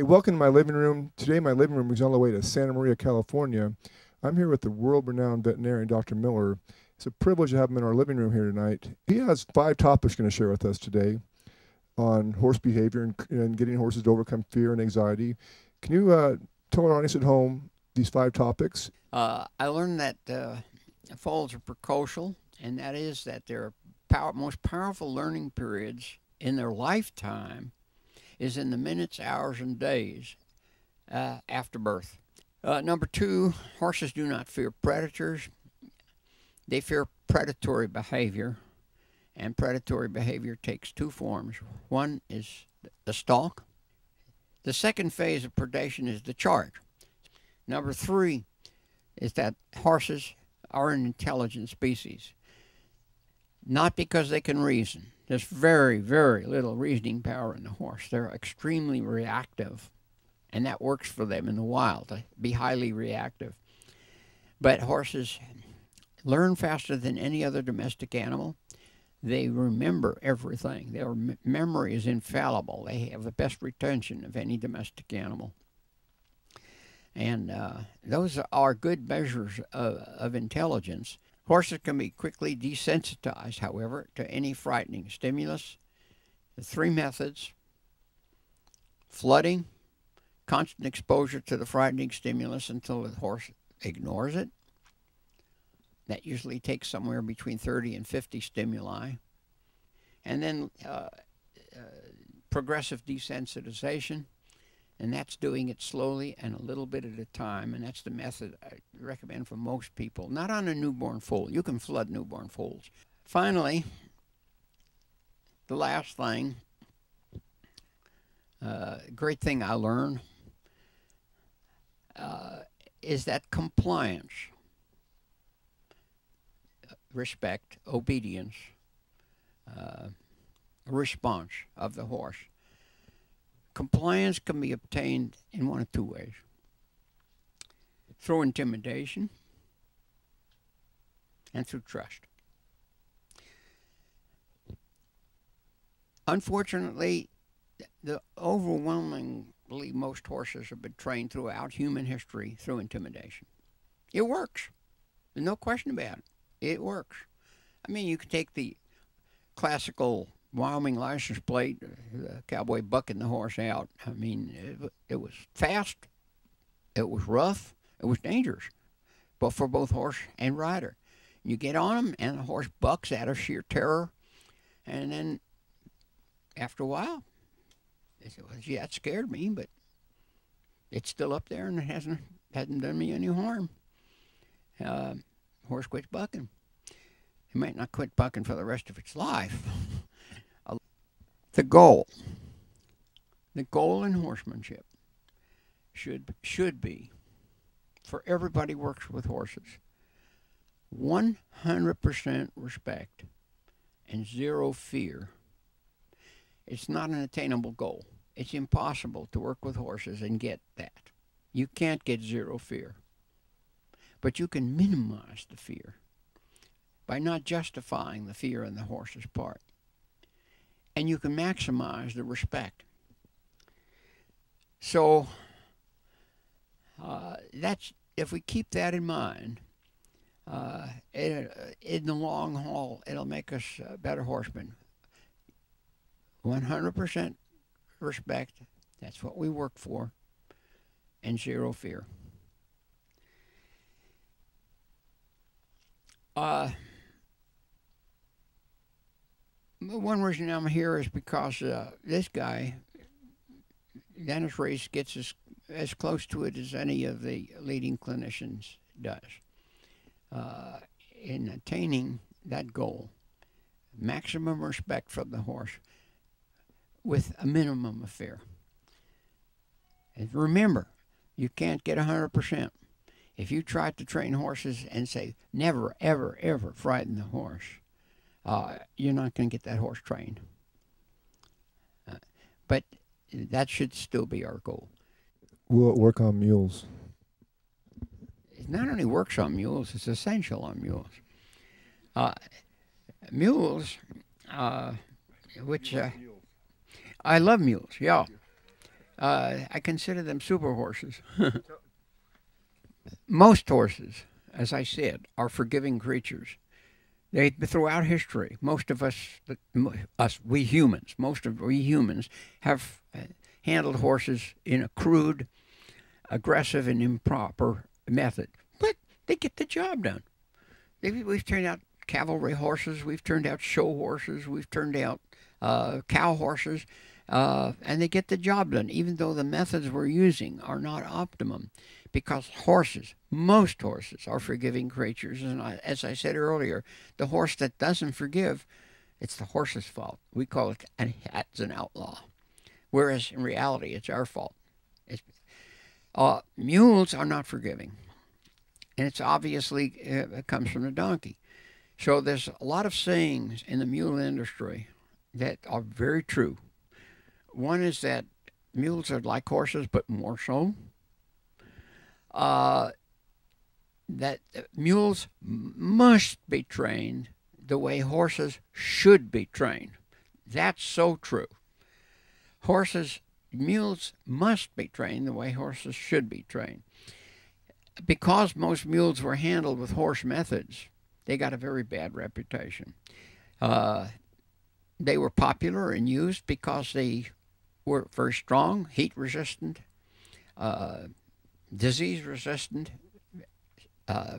Hey, welcome to my living room. Today, my living room is on the way to Santa Maria, California. I'm here with the world renowned veterinarian, Dr. Miller. It's a privilege to have him in our living room here tonight. He has five topics going to share with us today on horse behavior and, and getting horses to overcome fear and anxiety. Can you uh, tell our audience at home these five topics? Uh, I learned that uh, foals are precocial, and that is that their power, most powerful learning periods in their lifetime is in the minutes, hours, and days uh, after birth. Uh, number two, horses do not fear predators. They fear predatory behavior, and predatory behavior takes two forms. One is the stalk. The second phase of predation is the charge. Number three is that horses are an intelligent species. Not because they can reason. There's very, very little reasoning power in the horse. They're extremely reactive, and that works for them in the wild to be highly reactive. But horses learn faster than any other domestic animal. They remember everything. Their memory is infallible. They have the best retention of any domestic animal. And uh, those are good measures of, of intelligence. Horses can be quickly desensitized, however, to any frightening stimulus. The three methods flooding, constant exposure to the frightening stimulus until the horse ignores it. That usually takes somewhere between 30 and 50 stimuli. And then uh, uh, progressive desensitization and that's doing it slowly and a little bit at a time, and that's the method I recommend for most people. Not on a newborn foal. You can flood newborn foals. Finally, the last thing, uh, great thing I learned, uh, is that compliance, respect, obedience, uh, response of the horse Compliance can be obtained in one of two ways through intimidation and through trust. Unfortunately, the overwhelmingly most horses have been trained throughout human history through intimidation. It works. There's no question about it. It works. I mean, you can take the classical Wyoming license plate, the cowboy bucking the horse out. I mean, it, it was fast, it was rough, it was dangerous, but for both horse and rider. You get on him, and the horse bucks out of sheer terror, and then after a while, they said, "Well, gee, that scared me, but it's still up there, and it hasn't hasn't done me any harm." Uh, horse quits bucking. It might not quit bucking for the rest of its life. the goal, the goal in horsemanship should should be for everybody works with horses 100% respect and zero fear. It's not an attainable goal. It's impossible to work with horses and get that. You can't get zero fear. But you can minimize the fear by not justifying the fear on the horse's part and you can maximize the respect. So uh, that's if we keep that in mind, uh, in the long haul, it'll make us better horsemen. 100% respect. That's what we work for. And zero fear. Uh, one reason I'm here is because uh, this guy, Dennis Reis, gets as, as close to it as any of the leading clinicians does uh, in attaining that goal. Maximum respect from the horse with a minimum of fear. And remember, you can't get 100%. If you try to train horses and say, never, ever, ever frighten the horse, uh, you're not going to get that horse trained. Uh, but that should still be our goal. Will it work on mules? It not only works on mules, it's essential on mules. Uh, mules, uh, which uh, I love mules, yeah. Uh, I consider them super horses. Most horses, as I said, are forgiving creatures. They throughout history, most of us, us we humans, most of we humans have uh, handled horses in a crude, aggressive, and improper method, but they get the job done. We've turned out cavalry horses, we've turned out show horses, we've turned out uh, cow horses, uh, and they get the job done, even though the methods we're using are not optimum because horses, most horses, are forgiving creatures. And I, as I said earlier, the horse that doesn't forgive, it's the horse's fault. We call it and that's an outlaw, whereas in reality, it's our fault. It's, uh, mules are not forgiving, and it's obviously uh, it comes from the donkey. So there's a lot of sayings in the mule industry that are very true. One is that mules are like horses, but more so uh, that mules must be trained the way horses should be trained. That's so true. Horses, mules must be trained the way horses should be trained. Because most mules were handled with horse methods, they got a very bad reputation. Uh, they were popular and used because they were very strong, heat resistant, uh, disease resistant, uh,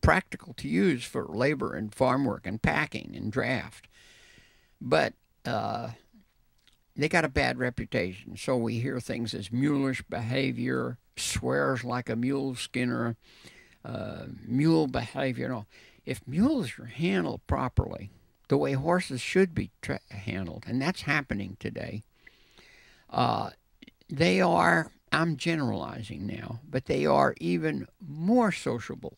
practical to use for labor and farm work and packing and draft. But uh, they got a bad reputation. So we hear things as mulish behavior, swears like a mule skinner, uh, mule behavior. Know, if mules are handled properly, the way horses should be handled, and that's happening today, uh, they are I'm generalizing now, but they are even more sociable,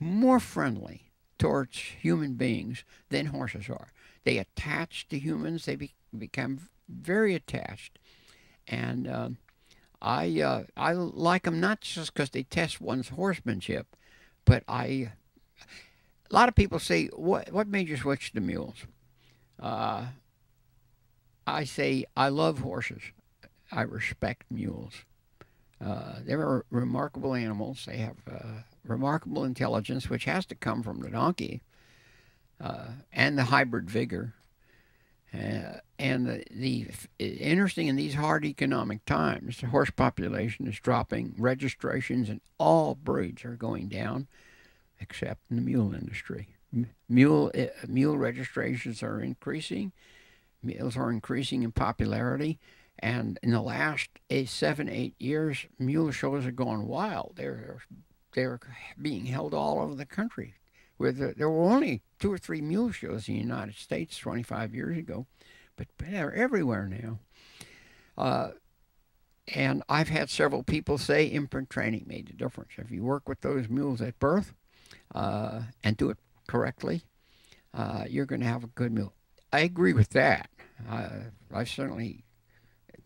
more friendly towards human beings than horses are. They attach to humans, they be, become very attached. And uh, I, uh, I like them not just because they test one's horsemanship, but I. A lot of people say, "What what made you switch to mules?" Uh, I say, "I love horses. I respect mules." Uh, they're remarkable animals. They have uh, remarkable intelligence, which has to come from the donkey, uh, and the hybrid vigor. Uh, and the, the interesting in these hard economic times, the horse population is dropping. Registrations in all breeds are going down, except in the mule industry. Mule uh, mule registrations are increasing. Mules are increasing in popularity and in the last eight, seven, eight years, mule shows are going wild. They're they're being held all over the country. Where the, there were only two or three mule shows in the United States 25 years ago, but they're everywhere now. Uh, and I've had several people say imprint training made a difference. If you work with those mules at birth uh, and do it correctly, uh, you're going to have a good mule. I agree with that. Uh, I certainly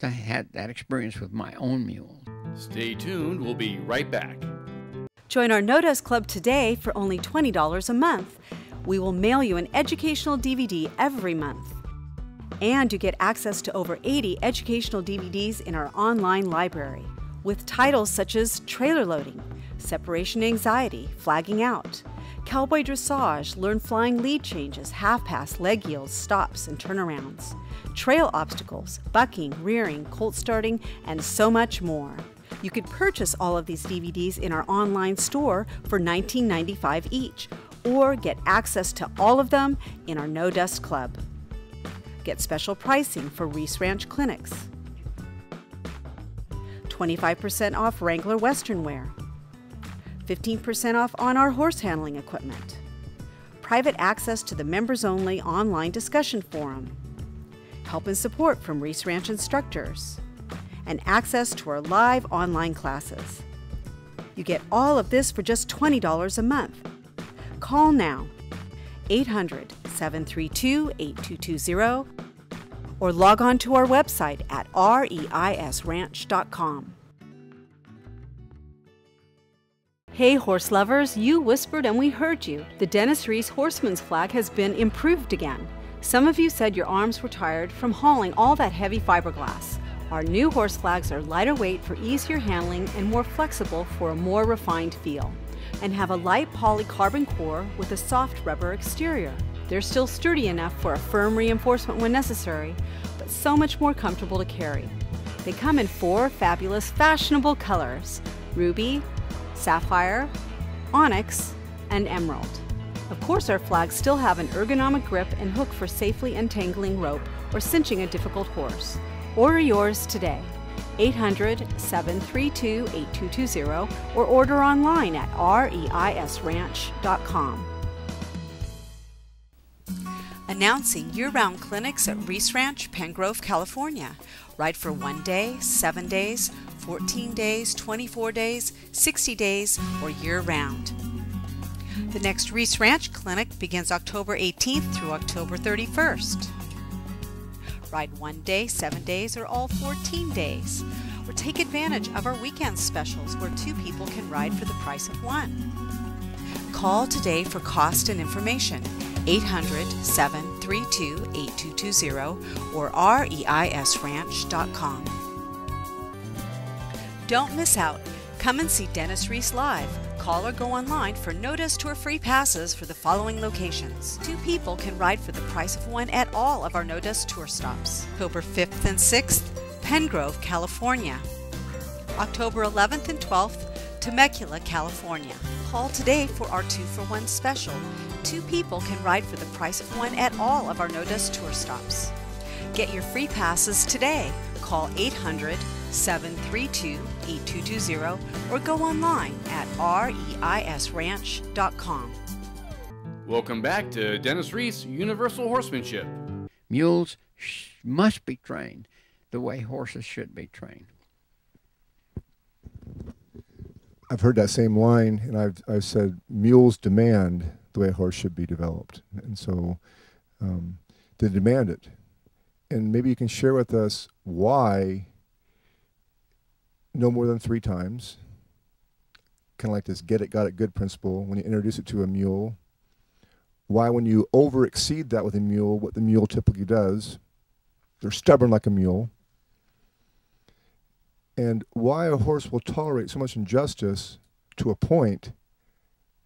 I had that experience with my own mule. Stay tuned, we'll be right back. Join our No Dust Club today for only $20 a month. We will mail you an educational DVD every month. And you get access to over 80 educational DVDs in our online library with titles such as Trailer Loading, Separation Anxiety, Flagging Out, Cowboy Dressage, Learn Flying Lead Changes, Half Pass, Leg Yields, Stops, and Turnarounds trail obstacles, bucking, rearing, colt starting, and so much more. You could purchase all of these DVDs in our online store for $19.95 each, or get access to all of them in our No Dust Club. Get special pricing for Reis Ranch clinics. 25% off Wrangler Western wear. 15% off on our horse handling equipment. Private access to the members only online discussion forum help and support from Reis Ranch instructors, and access to our live online classes. You get all of this for just $20 a month. Call now 800 732 8220 or log on to our website at reisranch.com. Hey, horse lovers, you whispered and we heard you. The Dennis Reis Horseman's flag has been improved again. Some of you said your arms were tired from hauling all that heavy fiberglass. Our new horse flags are lighter weight for easier handling and more flexible for a more refined feel, and have a light polycarbon core with a soft rubber exterior. They're still sturdy enough for a firm reinforcement when necessary, but so much more comfortable to carry. They come in four fabulous, fashionable colors ruby, sapphire, onyx, and emerald. Of course, our flags still have an ergonomic grip and hook for safely entangling rope or cinching a difficult horse. Order yours today. 800 732 8220 or order online at reisranch.com. Announcing year round clinics at Reis Ranch, Penngrove, California. Ride for one day, seven days, 14 days, 24 days, 60 days, or year round. The next Reis Ranch clinic begins October 18th through October 31st. Ride one day, seven days, or all 14 days. Or take advantage of our weekend specials where two people can ride for the price of one. Call today for cost and information 800 732 8220 or reisranch.com. Don't miss out. Come and see Dennis Reis live. Call or go online for No Dust Tour free passes for the following locations. Two people can ride for the price of one at all of our No Dust Tour stops. October 5th and 6th, Penngrove, California. October 11th and 12th, Temecula, California. Call today for our two for one special. Two people can ride for the price of one at all of our No Dust Tour stops. Get your free passes today. Call 800 732 8220 or go online at reisranch.com. Welcome back to Dennis Reis Universal Horsemanship. Mules sh- must be trained the way horses should be trained. I've heard that same line, and I've I've said mules demand the way a horse should be developed, and so um, they demand it. And maybe you can share with us why no more than three times. Kind of like this get it, got it good principle when you introduce it to a mule. Why, when you over exceed that with a mule, what the mule typically does, they're stubborn like a mule. And why a horse will tolerate so much injustice to a point,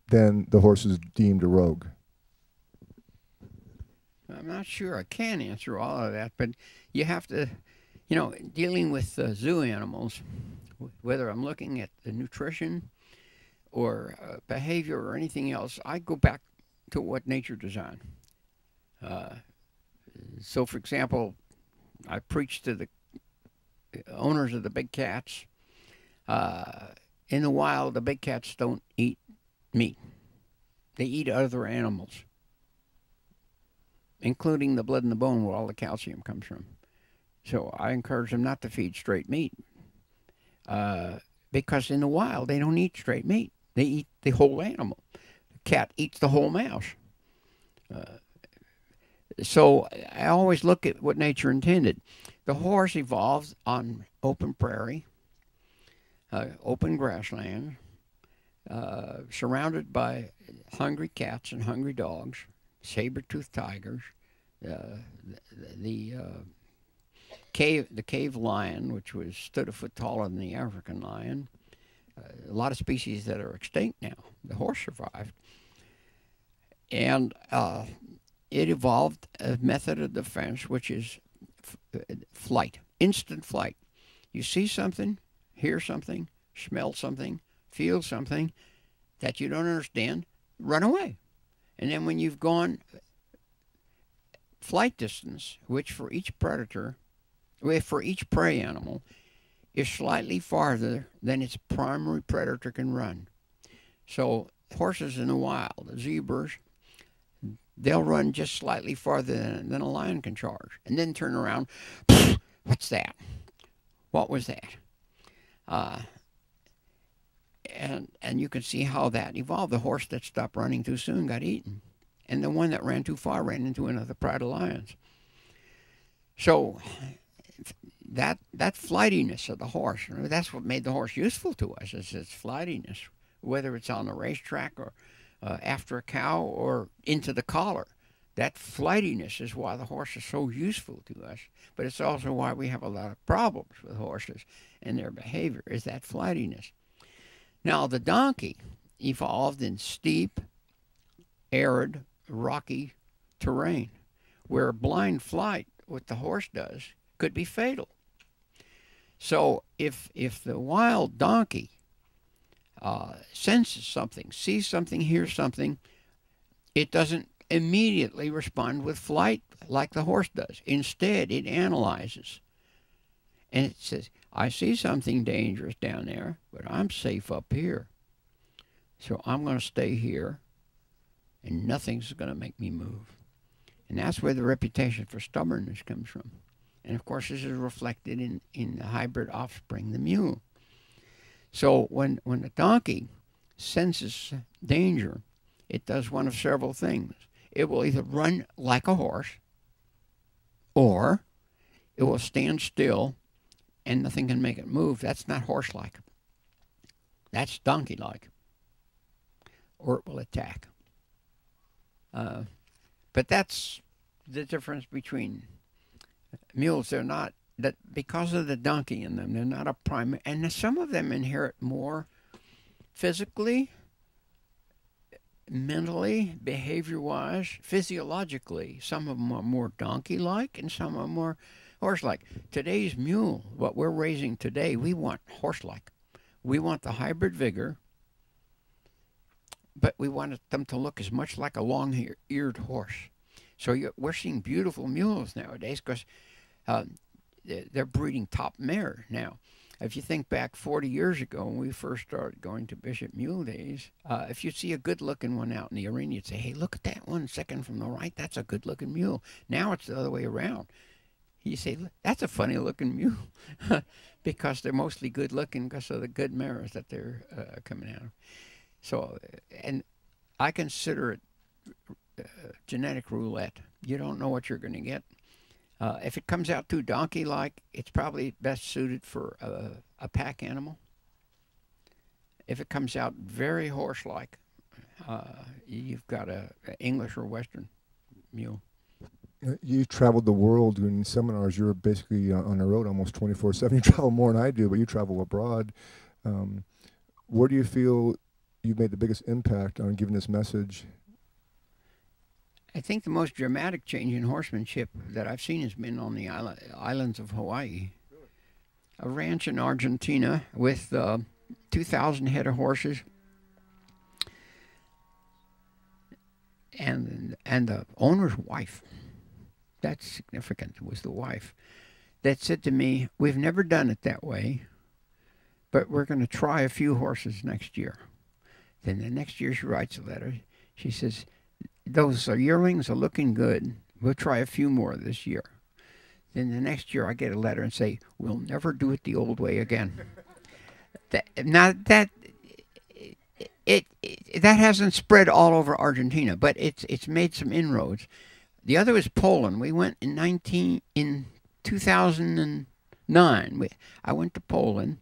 then the horse is deemed a rogue. I'm not sure I can answer all of that, but you have to, you know, dealing with uh, zoo animals, whether I'm looking at the nutrition or uh, behavior or anything else, I go back to what nature designed. Uh, so, for example, I preach to the owners of the big cats. Uh, in the wild, the big cats don't eat meat; they eat other animals including the blood and the bone where all the calcium comes from. So I encourage them not to feed straight meat uh, because in the wild they don't eat straight meat. They eat the whole animal. The cat eats the whole mouse. Uh, so I always look at what nature intended. The horse evolved on open prairie, uh, open grassland, uh, surrounded by hungry cats and hungry dogs saber-toothed tigers, uh, the, the uh, cave the cave lion, which was stood a foot taller than the African lion. Uh, a lot of species that are extinct now. The horse survived, and uh, it evolved a method of defense, which is uh, flight, instant flight. You see something, hear something, smell something, feel something that you don't understand, run away. And then when you've gone flight distance, which for each predator, for each prey animal, is slightly farther than its primary predator can run. So horses in the wild, zebras, they'll run just slightly farther than, than a lion can charge, and then turn around. What's that? What was that? Uh, and and you can see how that evolved. The horse that stopped running too soon got eaten, and the one that ran too far ran into another pride of lions. So that that flightiness of the horse, that's what made the horse useful to us. Is its flightiness, whether it's on the racetrack or uh, after a cow or into the collar. That flightiness is why the horse is so useful to us, but it's also why we have a lot of problems with horses and their behavior is that flightiness. Now the donkey evolved in steep, arid, rocky terrain where blind flight, what the horse does, could be fatal. So if if the wild donkey uh, senses something, sees something, hears something, it doesn't immediately respond with flight like the horse does. Instead, it analyzes. And it says, I see something dangerous down there, but I'm safe up here. So I'm going to stay here, and nothing's going to make me move. And that's where the reputation for stubbornness comes from. And of course, this is reflected in, in the hybrid offspring, the mule. So when, when the donkey senses danger, it does one of several things. It will either run like a horse, or it will stand still and nothing can make it move. That's not horse like. That's donkey like. Or it will attack. Uh, but that's the difference between mules. They're not that because of the donkey in them. They're not a prime, and some of them inherit more physically, mentally, behavior-wise, physiologically. Some of them are more donkey-like, and some are more horse-like. Today's mule, what we're raising today, we want horse-like. We want the hybrid vigor, but we want them to look as much like a long-eared horse. So we're seeing beautiful mules nowadays because uh, they're breeding top mare now. If you think back 40 years ago when we first started going to Bishop Mule Days, uh, if you see a good looking one out in the arena, you'd say, hey, look at that one second from the right. That's a good looking mule. Now it's the other way around. You say, that's a funny looking mule because they're mostly good looking because of the good mares that they're uh, coming out of. So, and I consider it genetic roulette. You don't know what you're going to get. Uh, if it comes out too donkey-like, it's probably best suited for a, a pack animal. If it comes out very horse-like, uh, you've got a, a, English or Western mule. Uh, you traveled the world doing seminars. You're basically uh, on the road almost 24/7. You travel more than I do, but you travel abroad. Um, where do you feel you've made the biggest impact on giving this message I think the most dramatic change in horsemanship that I've seen has been on the islands of Hawaii. A ranch in Argentina with uh, 2,000 head of horses. And, and the owner's wife, that's significant, was the wife, that said to me, We've never done it that way, but we're going to try a few horses next year. Then the next year she writes a letter. She says, those yearlings are looking good. We'll try a few more this year. Then the next year I get a letter and say, we'll never do it the old way again. that, now that it, it, that hasn't spread all over Argentina, but it's it's made some inroads. The other was Poland. We went in 19 in 2009. We, I went to Poland,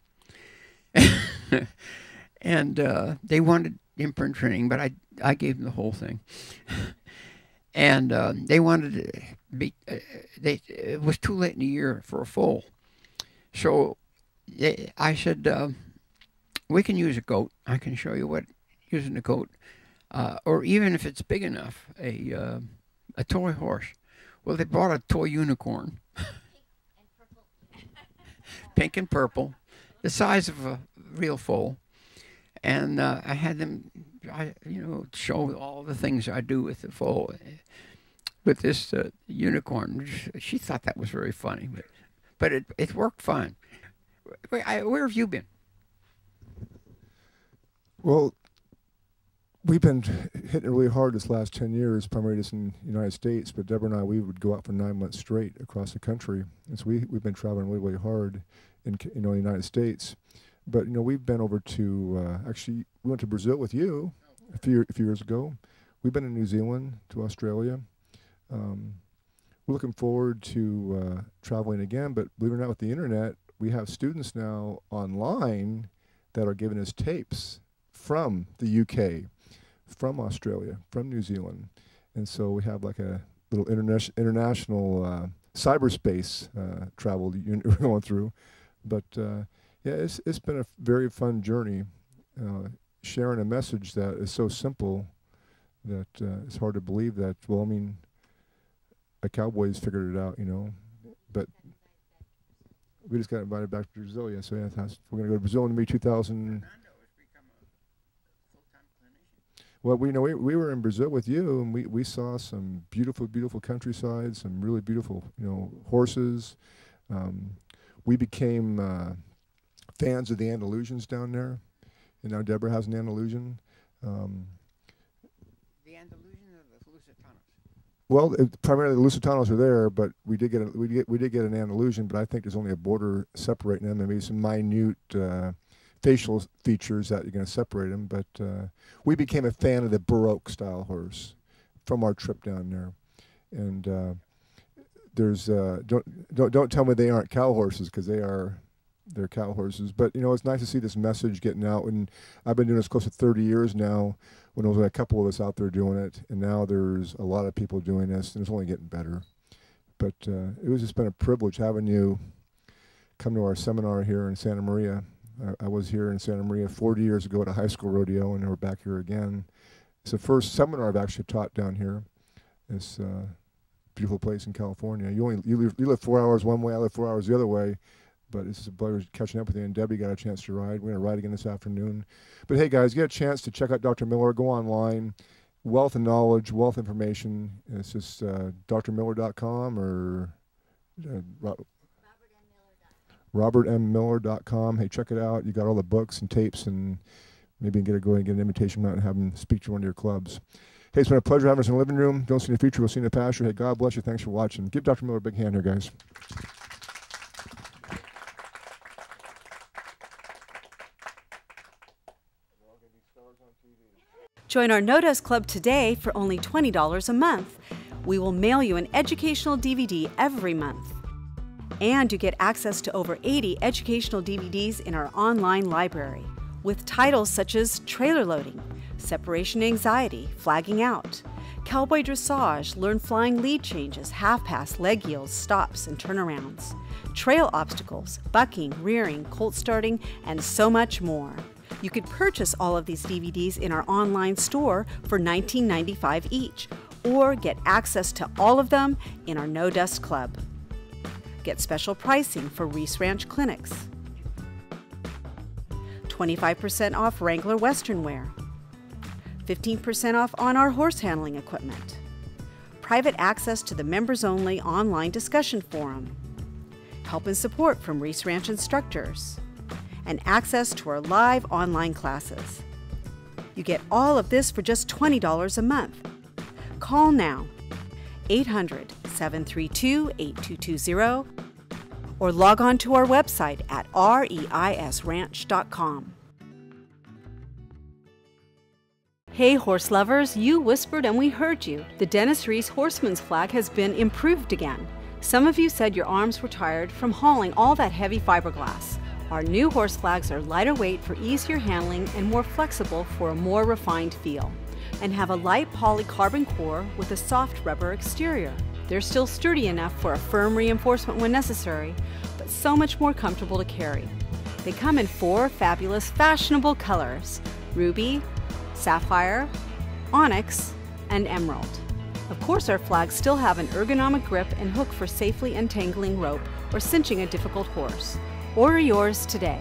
and uh, they wanted imprint training, but I I gave them the whole thing. and uh, they wanted to be, uh, they, it was too late in the year for a foal. So they, I said, uh, we can use a goat. I can show you what using a goat, uh, or even if it's big enough, a, uh, a toy horse. Well, they bought a toy unicorn. Pink and purple, the size of a real foal. And uh, I had them I, you know, show all the things I do with the foal. With this uh, unicorn, she thought that was very funny, but but it it worked fine. Where, I, where have you been? Well, we've been hitting really hard this last 10 years, primarily just in the United States. But Deborah and I, we would go out for nine months straight across the country. And so we, we've been traveling really, really hard in you know, the United States. But, you know, we've been over to, uh, actually, we went to Brazil with you a few, a few years ago. We've been in New Zealand, to Australia. Um, we're looking forward to uh, traveling again, but believe it or not, with the internet, we have students now online that are giving us tapes from the UK, from Australia, from New Zealand. and so we have like a little interna- international uh, cyberspace uh, travel we're going through. But uh, yeah, it's it's been a very fun journey, uh, sharing a message that is so simple that uh, it's hard to believe that. Well, I mean, a cowboy's figured it out, you know, but we just got invited back to Brazil. Yeah, so yeah, we're gonna go to Brazil in May 2000. Well, we you know we, we were in Brazil with you, and we, we saw some beautiful, beautiful countryside, some really beautiful, you know, horses. Um, we became uh, fans of the Andalusians down there, and now Deborah has an Andalusian. Um, the Andalusians or the Lusitanos? Well, it, primarily the Lusitanos are there, but we did get a, we did we did get an Andalusian, but I think there's only a border separating them. Maybe some minute. Uh, facial features that you're going to separate them. But uh, we became a fan of the Baroque style horse from our trip down there, and uh, there's uh, don't don't don't tell me they aren't cow horses because they are. They're cow horses, but you know it's nice to see this message getting out. And I've been doing this close to 30 years now. When there was a couple of us out there doing it, and now there's a lot of people doing this, and it's only getting better. But uh, it was just been a privilege having you come to our seminar here in Santa Maria I, I, was here in Santa Maria 40 years ago at a high school rodeo, and we're back here again. It's the first seminar I've actually taught down here. It's uh, beautiful place in California. You only you live, you live four hours one way, I live four hours the other way. But it's a pleasure catching up with you. And Debbie got a chance to ride. We're going to ride again this afternoon. But hey, guys, get a chance to check out Dr. Miller. Go online. Wealth and knowledge, wealth information. It's just uh, drmiller.com or uh, robertmmiller.com. Hey, check it out. You got all the books and tapes, and maybe get a, go and get an invitation out and have them speak to one of your clubs. Hey, it's been a pleasure having us in the living room. Don't see the future, we'll see in the pasture. Hey, God bless you. Thanks for watching. Give Dr. Miller a big hand here, guys. Join our No Dust Club today for only $20 a month. We will mail you an educational DVD every month and you get access to over 80 educational DVDs in our online library with titles such as Trailer Loading, Separation Anxiety, Flagging Out, Cowboy Dressage, Learn Flying Lead Changes, Half Pass, Leg Yields, Stops, and Turnarounds, Trail Obstacles, Bucking, Rearing, Colt Starting, and so much more. You could purchase all of these DVDs in our online store for $19.95 each, or get access to all of them in our No Dust Club. Get special pricing for Reis Ranch clinics. 25% off Wrangler Western wear. 15% off on our horse handling equipment. Private access to the members only online discussion forum. Help and support from Reis Ranch instructors. And access to our live online classes. You get all of this for just $20 a month. Call now 800 732 8220 or log on to our website at reisranch.com. Hey, horse lovers, you whispered and we heard you. The Dennis Reis Horseman's flag has been improved again. Some of you said your arms were tired from hauling all that heavy fiberglass. Our new horse flags are lighter weight for easier handling and more flexible for a more refined feel, and have a light polycarbon core with a soft rubber exterior. They're still sturdy enough for a firm reinforcement when necessary, but so much more comfortable to carry. They come in four fabulous, fashionable colors ruby, sapphire, onyx, and emerald. Of course, our flags still have an ergonomic grip and hook for safely untangling rope or cinching a difficult horse. Order yours today.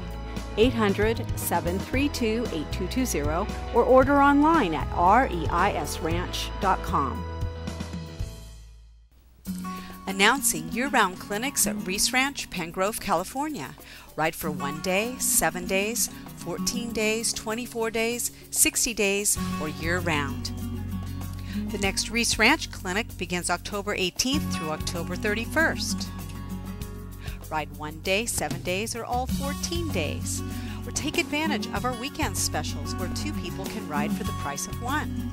800 732 8220 or order online at reisranch.com announcing year round clinics at Reis Ranch, Penngrove, California. Ride for one day, seven days, 14 days, 24 days, 60 days, or year round. The next Reis Ranch clinic begins October 18th through October 31st. Ride one day, seven days, or all 14 days. Or take advantage of our weekend specials where two people can ride for the price of one.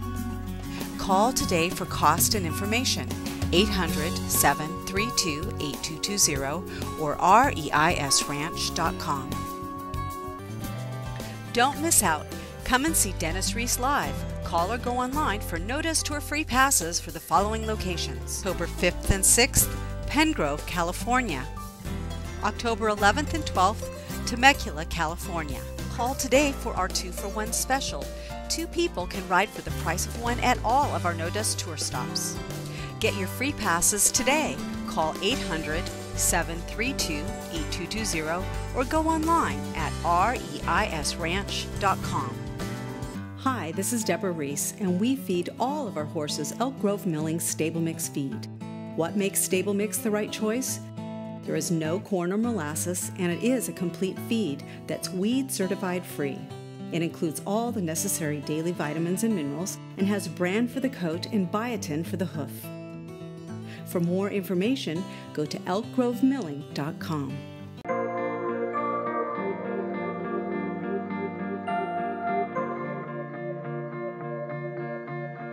Call today for cost and information 800 732 8220 or reisranch.com. Don't miss out. Come and see Dennis Reis live. Call or go online for No Dust Tour free passes for the following locations October 5th and 6th, Penngrove, California. October 11th and 12th, Temecula, California. Call today for our two for one special. Two people can ride for the price of one at all of our No Dust Tour stops. Get your free passes today. Call 800 732 8220 or go online at reisranch.com. Hi, this is Deborah Reis, and we feed all of our horses Elk Grove Milling Stable Mix feed. What makes Stable Mix the right choice? There is no corn or molasses, and it is a complete feed that's weed certified free. It includes all the necessary daily vitamins and minerals and has bran for the coat and biotin for the hoof. For more information, go to elkgrovemilling.com.